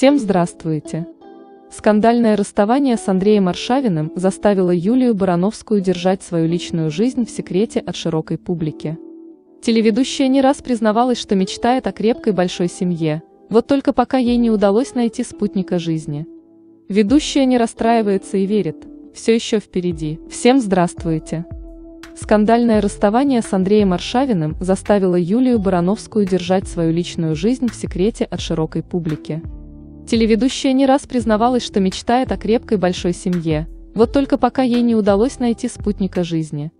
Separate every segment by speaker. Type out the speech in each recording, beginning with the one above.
Speaker 1: Всем здравствуйте! Скандальное расставание с Андреем Аршавиным заставило Юлию Барановскую держать свою личную жизнь в секрете от широкой публики. Телеведущая не раз признавалась, что мечтает о крепкой большой семье, вот только пока ей не удалось найти спутника жизни. Ведущая не расстраивается и верит, все еще впереди. Всем здравствуйте! Скандальное расставание с Андреем Аршавиным заставило Юлию Барановскую держать свою личную жизнь в секрете от широкой публики. Телеведущая не раз признавалась, что мечтает о крепкой большой семье, вот только пока ей не удалось найти спутника жизни.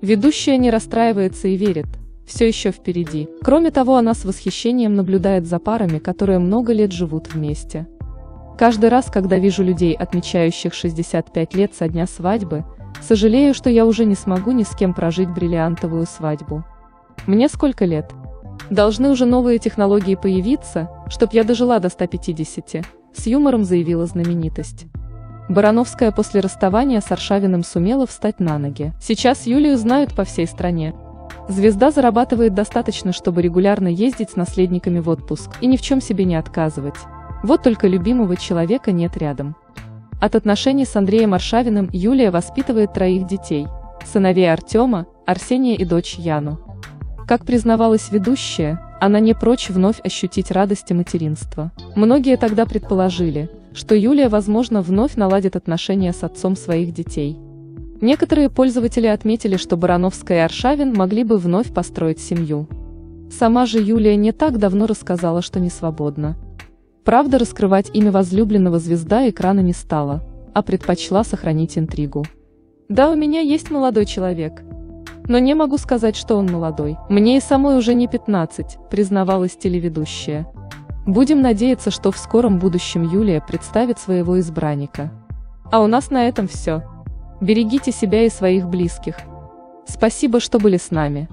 Speaker 1: Ведущая не расстраивается и верит, все еще впереди. Кроме того, она с восхищением наблюдает за парами, которые много лет живут вместе. Каждый раз, когда вижу людей, отмечающих 65 лет со дня свадьбы, сожалею, что я уже не смогу ни с кем прожить бриллиантовую свадьбу. Мне сколько лет? Должны уже новые технологии появиться, чтоб я дожила до 150, с юмором заявила знаменитость. Барановская после расставания с Аршавиным сумела встать на ноги. Сейчас Юлию знают по всей стране. Звезда зарабатывает достаточно, чтобы регулярно ездить с наследниками в отпуск и ни в чем себе не отказывать. Вот только любимого человека нет рядом. От отношений с Андреем Аршавиным Юлия воспитывает троих детей – сыновей Артема, Арсения и дочь Яну. Как признавалась ведущая, она не прочь вновь ощутить радости материнства. Многие тогда предположили, что Юлия, возможно, вновь наладит отношения с отцом своих детей. Некоторые пользователи отметили, что Барановская и Аршавин могли бы вновь построить семью. Сама же Юлия не так давно рассказала, что не свободна. Правда, раскрывать имя возлюбленного звезда экрана не стала, а предпочла сохранить интригу. «Да, у меня есть молодой человек», но не могу сказать, что он молодой. Мне и самой уже не 15, признавалась телеведущая. Будем надеяться, что в скором будущем Юлия представит своего избранника. А у нас на этом все. Берегите себя и своих близких. Спасибо, что были с нами.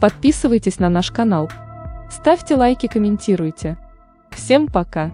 Speaker 1: Подписывайтесь на наш канал. Ставьте лайки, комментируйте. Всем пока!